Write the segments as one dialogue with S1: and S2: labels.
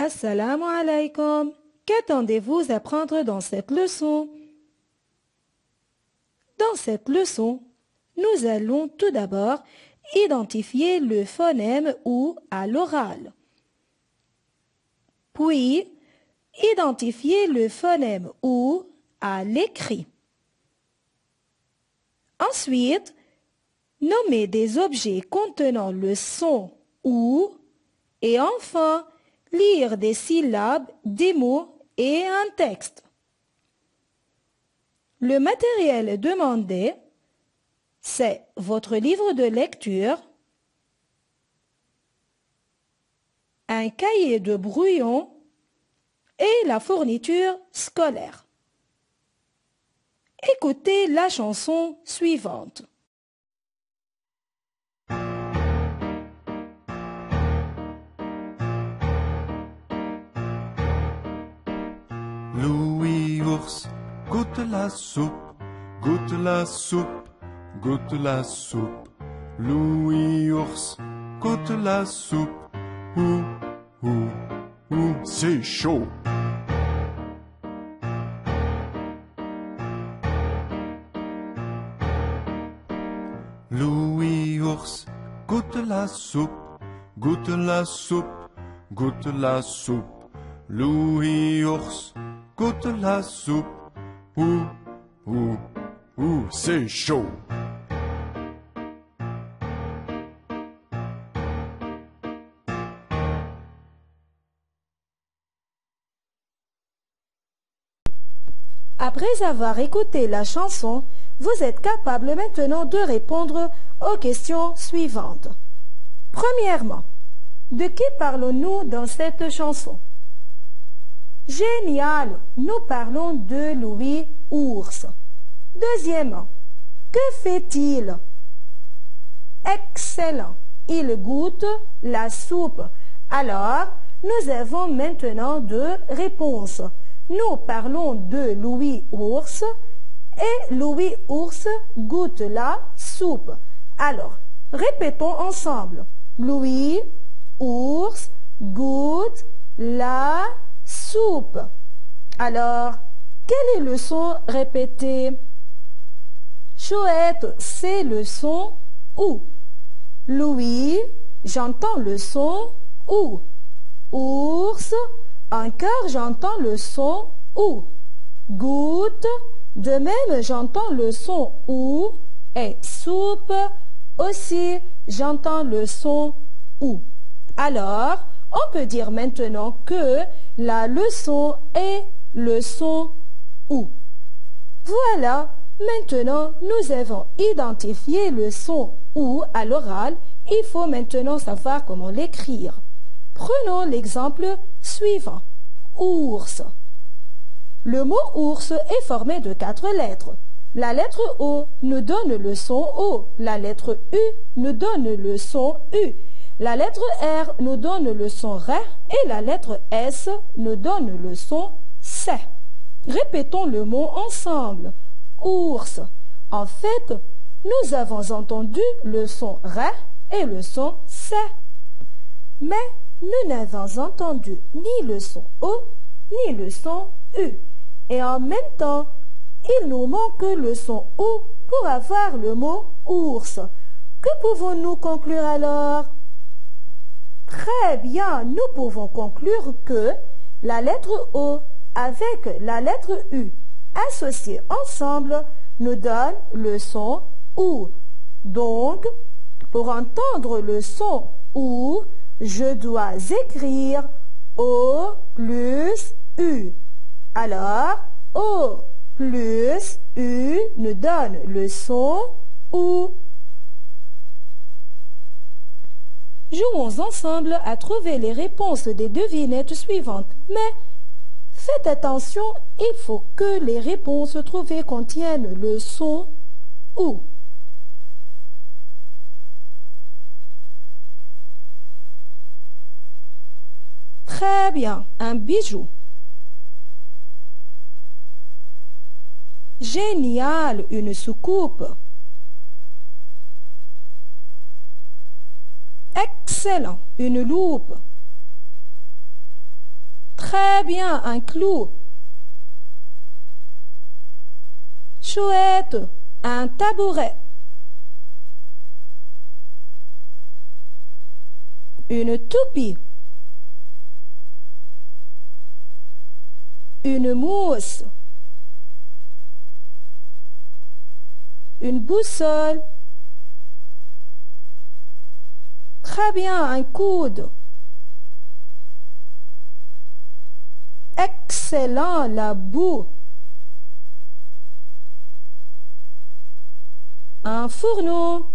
S1: Assalamu alaikum. Qu'attendez-vous apprendre dans cette leçon? Dans cette leçon, nous allons tout d'abord identifier le phonème ou à l'oral. Puis, identifier le phonème ou à l'écrit. Ensuite, nommer des objets contenant le son ou et enfin lire des syllabes, des mots et un texte. Le matériel demandé, c'est votre livre de lecture, un cahier de brouillon et la fourniture scolaire. Écoutez la chanson suivante.
S2: Louis Ours, goûte la soupe, goûte la soupe, goûte la soupe. Louis Ours, goûte la soupe, ouh, ouh, ouh, c'est chaud. Louis Ours, goûte la soupe, goûte la soupe, goûte la soupe. Louis Ours, goûte la soupe, ouh, ouh, ouh, c'est chaud.
S1: Après avoir écouté la chanson, vous êtes capable maintenant de répondre aux questions suivantes. Premièrement, de qui parlons-nous dans cette chanson? Génial, nous parlons de Louis Ours. Deuxièmement, que fait-il? Excellent, il goûte la soupe. Alors, nous avons maintenant deux réponses. Nous parlons de Louis Ours et Louis Ours goûte la soupe. Alors, répétons ensemble. Louis Ours goûte la soupe. Alors, quel est le son répété? Chouette, c'est le son ou? Louis, j'entends le son ou? Ours, encore j'entends le son ou? Goutte, de même j'entends le son ou? Et soupe, aussi j'entends le son ou. Alors, on peut dire maintenant que la leçon est le son ou. Voilà, maintenant nous avons identifié le son ou à l'oral. Il faut maintenant savoir comment l'écrire. Prenons l'exemple suivant. Ours. Le mot ours est formé de quatre lettres. La lettre O nous donne le son O. La lettre U nous donne le son U. La lettre R nous donne le son R et la lettre S nous donne le son C. Répétons le mot ensemble. Ours. En fait, nous avons entendu le son R et le son C. Mais nous n'avons entendu ni le son O ni le son U. Et en même temps, il nous manque le son O pour avoir le mot ours. Que pouvons-nous conclure alors? Très bien, nous pouvons conclure que la lettre O avec la lettre U associées ensemble nous donne le son OU. Donc, pour entendre le son OU, je dois écrire O plus U. Alors, O plus U nous donne le son OU. Jouons ensemble à trouver les réponses des devinettes suivantes. Mais faites attention, il faut que les réponses trouvées contiennent le son OU. Très bien, un bijou. Génial, une soucoupe. Excellent, une loupe. Très bien, un clou. Chouette, un tabouret. Une toupie. Une mousse. Une boussole. Très bien, un coude. Excellent, la boue. Un fourneau.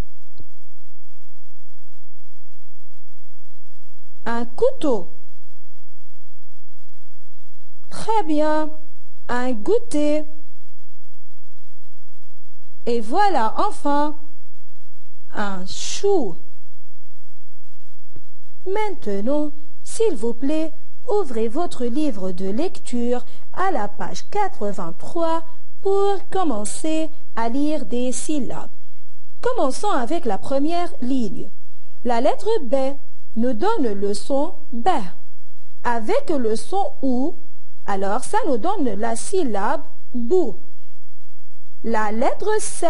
S1: Un couteau. Très bien, un goûter. Et voilà enfin un chou. Maintenant, s'il vous plaît, ouvrez votre livre de lecture à la page 83 pour commencer à lire des syllabes. Commençons avec la première ligne. La lettre B nous donne le son B. Avec le son OU, alors ça nous donne la syllabe BOU. La lettre C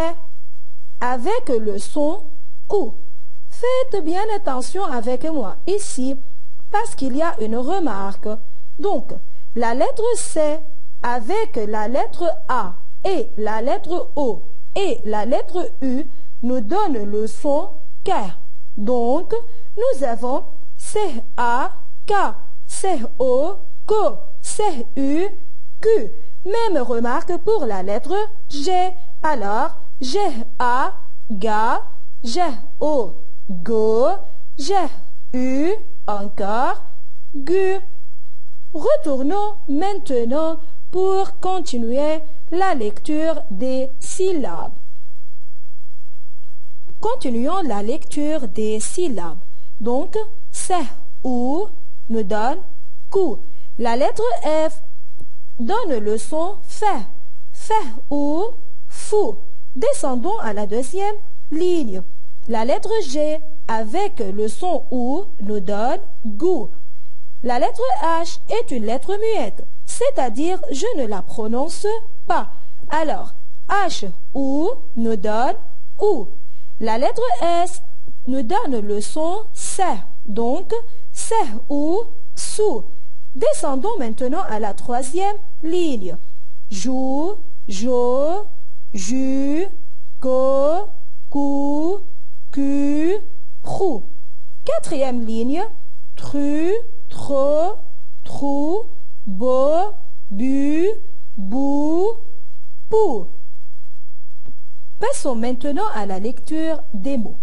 S1: avec le son OU. Faites bien attention avec moi ici parce qu'il y a une remarque. Donc, la lettre C avec la lettre A et la lettre O et la lettre U nous donne le son K. Donc, nous avons C-A-K, C-O, CO, C-U, Q. Même remarque pour la lettre G. Alors, G-A, GA, G-O, GO, G-U, encore, GU. Retournons maintenant pour continuer la lecture des syllabes. Continuons la lecture des syllabes. Donc, se ou nous donne cou. La lettre F donne le son fait. Fait ou fou. Descendons à la deuxième ligne. La lettre G avec le son OU nous donne goût. La lettre H est une lettre muette, c'est-à-dire je ne la prononce pas. Alors, H ou nous donne OU. La lettre S nous donne le son C, donc C ou sous. Descendons maintenant à la troisième ligne. Jou, jo, ju, go, cou, cu, prou. Quatrième ligne. Tru, tro, trou, bo, bu, bou, pou. Passons maintenant à la lecture des mots.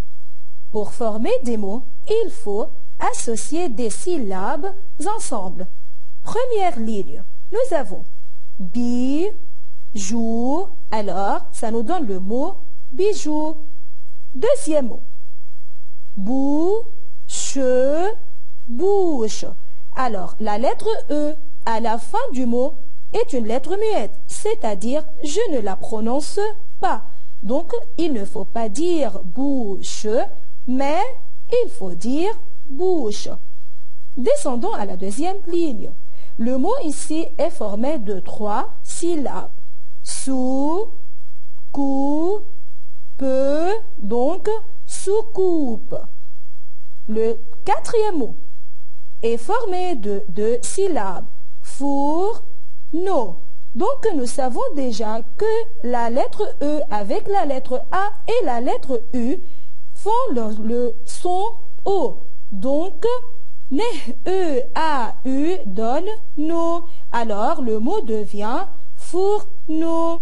S1: Pour former des mots, il faut associer des syllabes ensemble. Première ligne, nous avons bi, jou, alors ça nous donne le mot bijou. Deuxième mot, bou, che, bouche. Alors la lettre E à la fin du mot est une lettre muette, c'est-à-dire je ne la prononce pas. Donc il ne faut pas dire bouche, mais il faut dire bouche. Descendons à la deuxième ligne. Le mot ici est formé de trois syllabes. Sous, cou, peu, donc Le quatrième mot est formé de deux syllabes. Four, no. Donc nous savons déjà que la lettre E avec la lettre A et la lettre U font le, son O. Donc, ne, E, A, U donne no. Alors le mot devient fourneau.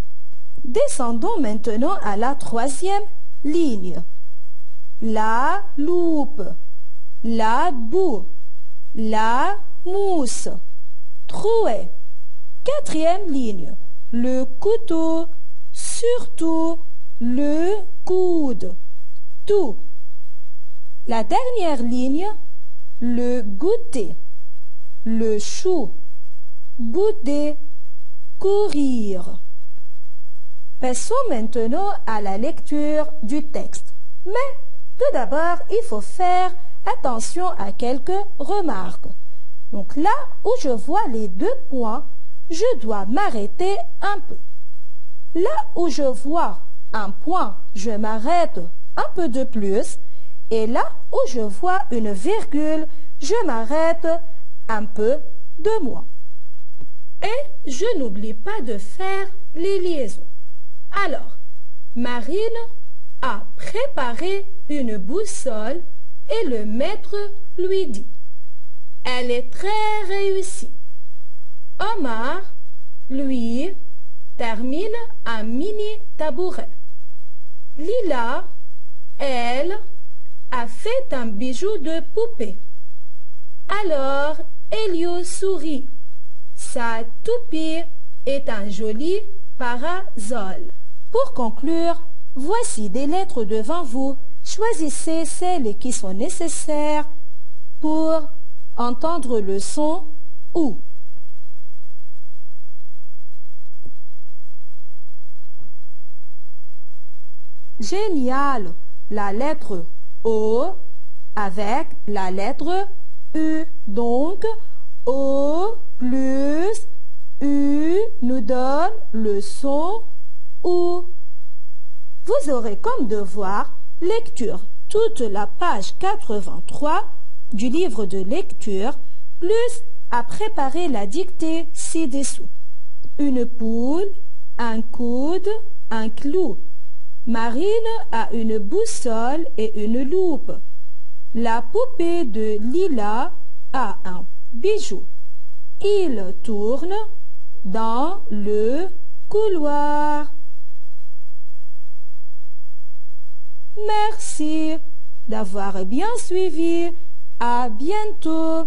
S1: Descendons maintenant à la troisième ligne. La loupe, la boue, la mousse, trouée. Quatrième ligne. Le couteau, surtout le coude tout. La dernière ligne, le goûter, le chou, bouder, courir. Passons maintenant à la lecture du texte. Mais tout d'abord, il faut faire attention à quelques remarques. Donc là où je vois les deux points, je dois m'arrêter un peu. Là où je vois un point, je m'arrête un peu de plus. Et là où je vois une virgule, je m'arrête un peu de moins. Et je n'oublie pas de faire les liaisons. Alors, Marine a préparé une boussole et le maître lui dit Elle est très réussie. Omar, lui, termine un mini tabouret. Lila, elle, a fait un bijou de poupée. Alors, Elio sourit. Sa toupie est un joli parasol. Pour conclure, voici des lettres devant vous. Choisissez celles qui sont nécessaires pour entendre le son ou. Génial! La lettre O avec la lettre U. Donc, O plus U nous donne le son OU. Vous aurez comme devoir lecture toute la page 83 du livre de lecture, plus à préparer la dictée ci-dessous. Une poule, un coude, un clou. Marine a une boussole et une loupe. La poupée de Lila a un bijou. Il tourne dans le couloir. Merci d'avoir bien suivi. À bientôt.